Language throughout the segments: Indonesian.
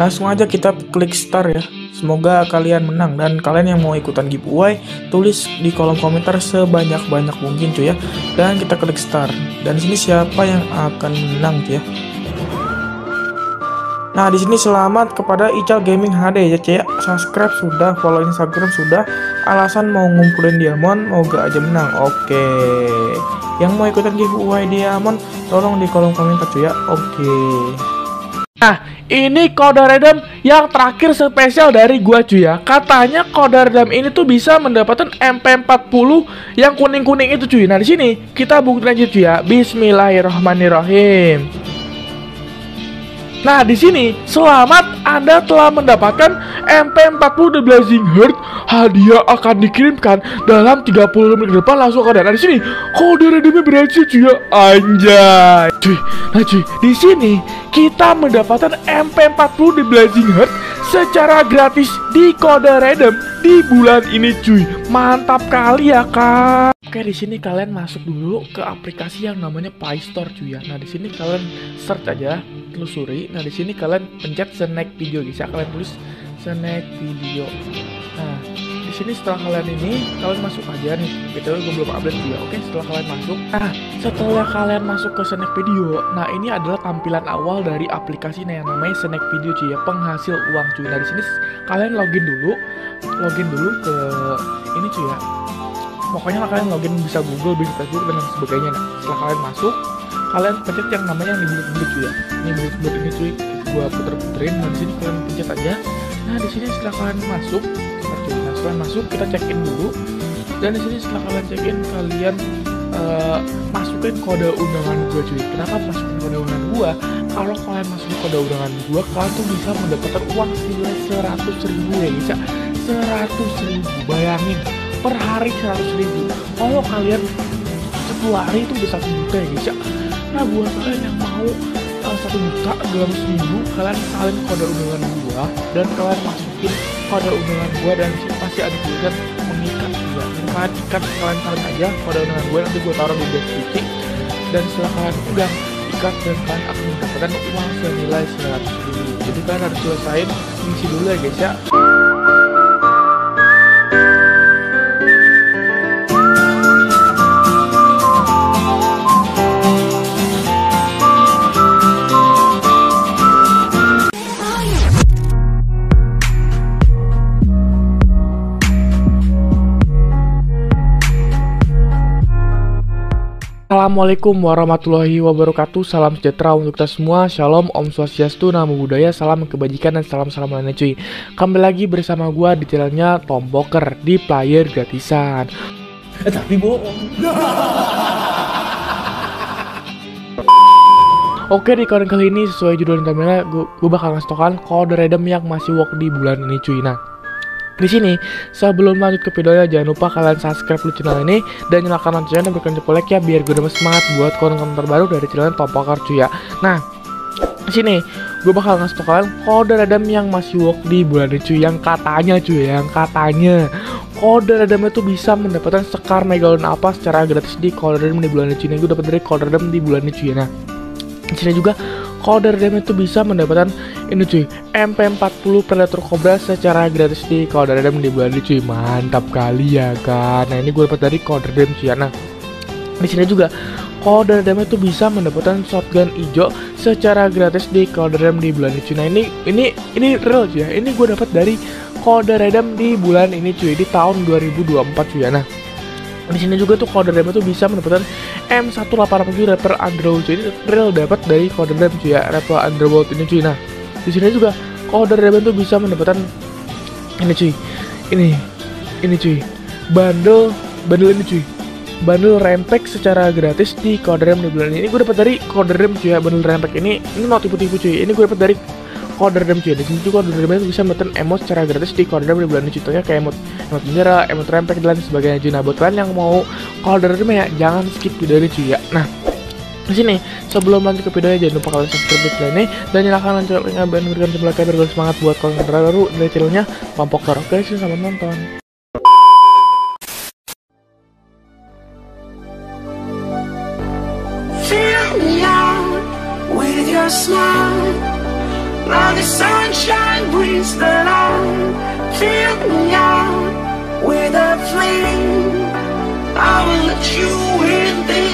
Langsung aja kita klik start ya. Semoga kalian menang dan kalian yang mau ikutan giveaway tulis di kolom komentar sebanyak-banyak mungkin cuy ya. Dan kita klik start. Dan sini siapa yang akan menang cuy ya. Nah, di sini selamat kepada Ical Gaming HD ya, cuy. Subscribe sudah, follow Instagram sudah. Alasan mau ngumpulin diamond, mau gak aja menang. Oke. Yang mau ikutan giveaway diamond, tolong di kolom komentar cuy ya. Oke. Nah, ini kode redem yang terakhir spesial dari gua cuy ya. Katanya kode redem ini tuh bisa mendapatkan MP40 yang kuning-kuning itu cuy. Nah, di sini kita buktiin aja cuy ya. Bismillahirrahmanirrahim. Nah, di sini selamat Anda telah mendapatkan MP40 The Blazing Heart. Hadiah akan dikirimkan dalam 30 menit ke depan langsung ke Nah, di sini kode redemnya berhasil cuy ya. Anjay. Cuy, nah cuy, di sini kita mendapatkan MP40 The Blazing Heart secara gratis di kode redem di bulan ini cuy. Mantap kali ya, Kak. Oke, di sini kalian masuk dulu ke aplikasi yang namanya Play Store cuy ya. Nah, di sini kalian search aja, telusuri. Nah, di sini kalian pencet snack video bisa kalian tulis snack video. Nah, di sini setelah kalian ini kalian masuk aja nih. BTW gue belum update juga. Oke, setelah kalian masuk. Nah, setelah kalian masuk ke snack video, nah ini adalah tampilan awal dari aplikasi yang namanya snack video cuy ya, penghasil uang cuy. Nah, di sini kalian login dulu, login dulu ke ini cuy ya pokoknya kalian login bisa Google, bisa Facebook dan sebagainya. Nah, setelah kalian masuk, kalian pencet yang namanya yang di bulut-bulut cuy ya. Ini bulut-bulut ini cuy, gua puter-puterin. Nah, sini kalian pencet aja. Nah, di sini setelah kalian masuk. Nah, setelah masuk kita check in dulu. Dan di sini setelah kalian check in, kalian uh, masukin kode undangan gua cuy. Kenapa masukin kode undangan gua? Kalau kalian masukin kode undangan gua, kalian tuh bisa mendapatkan uang senilai seratus ribu ya bisa. Seratus ribu, bayangin per hari 100 ribu kalau kalian 10 hari itu bisa 1 juta ya ya nah buat kalian yang mau uh, 1 juta dalam seminggu kalian salin kode undangan gua dan kalian masukin kode undangan gua dan pasti ada tulisan mengikat juga. Dan kalian ikat kalian salin aja kode undangan gua nanti gua taruh di deskripsi dan setelah kalian udah ikat dan kalian akan mendapatkan uang senilai 100 ribu. Jadi kalian harus selesaiin misi dulu ya guys ya Assalamualaikum warahmatullahi wabarakatuh. Salam sejahtera untuk kita semua. Shalom, Om Swastiastu, Namo Buddhaya Salam kebajikan dan salam-salam lainnya cuy. Kembali lagi bersama gua di channelnya Tom Poker Di player gratisan. Eh tapi bohong. Oke di konten kali ini sesuai judul dan thumbnailnya gue bakal ngasih tokan kode redem yang masih work di bulan ini cuy. Nah di sini, sebelum lanjut ke videonya, jangan lupa kalian subscribe dulu channel ini dan nyalakan loncengnya dan berikan jempol like ya biar gue dapat semangat buat konten-konten terbaru dari channel Top Poker cuy ya. Nah, di sini gue bakal ngasih tau kalian kode redem yang masih work di bulan ini cuy yang katanya cuy yang katanya kode redem itu bisa mendapatkan sekar megalon apa secara gratis di kode redem di bulan ini cuy. Nah, gue dapat dari kode redem di bulan ini cuy. Nah, di sini juga kode redem itu bisa mendapatkan ini cuy MP40 Predator Cobra secara gratis di kode redem di bulan ini cuy. Mantap kali ya kan? Nah ini gue dapat dari kode redem cuy. Nah di sini juga kode redem itu bisa mendapatkan shotgun hijau secara gratis di kode redem di bulan ini cuy. Nah ini ini ini real cuy. Ya ini gue dapat dari kode redem di bulan ini cuy di tahun 2024 cuy. Ya nah di sini juga tuh kode redem itu bisa mendapatkan M187 rapper underworld ini real dapat dari kode redem cuy ya rapper underworld ini cuy nah di sini juga kode redem itu bisa mendapatkan ini cuy ini ini cuy bundle bundle ini cuy bundle rempek secara gratis di kode rem di bulan ini. Ini gue dapat dari kode rem cuy ya bundle rempek ini. Ini mau tipu-tipu cuy. Ini gue dapat dari kode rem cuy. Di sini juga kode rem itu bisa mendapatkan emot secara gratis di kode rem di bulan ini. Contohnya kayak emot emot bendera, emot rempek dan sebagainya. Cuy. Nah buat kalian yang mau kode rem ya jangan skip video ini cuy ya. Nah di sini sebelum lanjut ke videonya jangan lupa kalian subscribe channel ini dan nyalakan loncengnya dan berikan tombol like biar semangat buat konten terbaru dari channelnya Pampokter. Oke, selamat nonton. Smile. Now the sunshine brings the light Fill me out with a flame. I will let you in there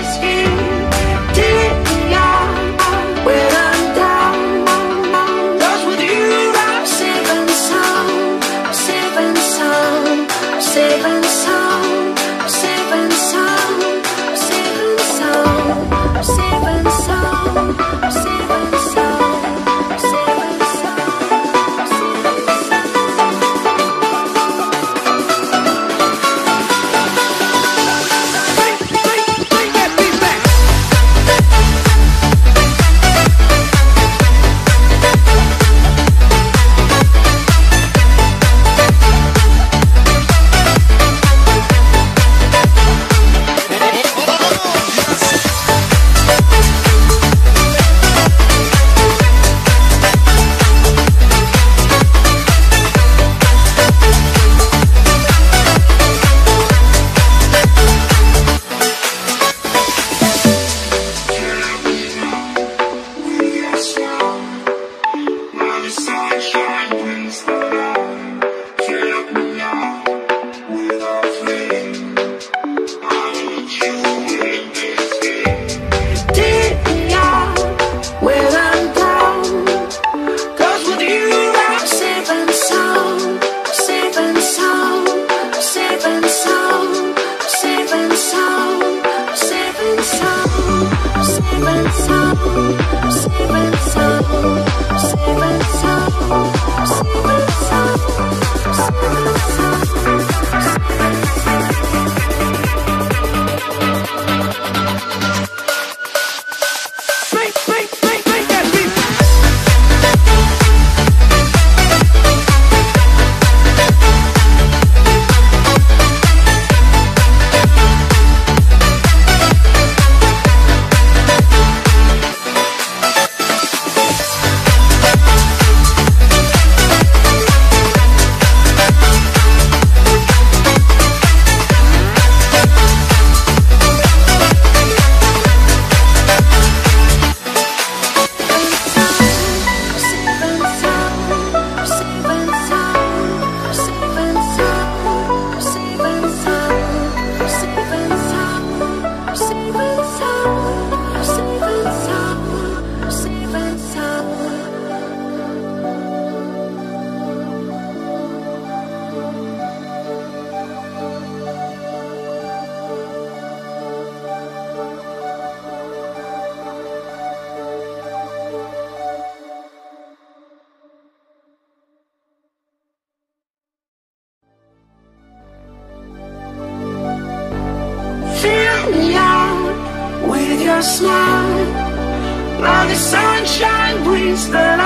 you. just now. Now the sunshine brings the light.